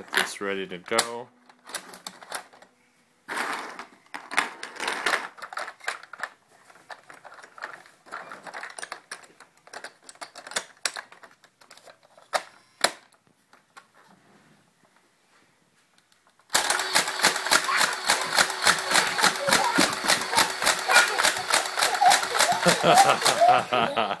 Get this ready to go. Ha ha ha ha ha.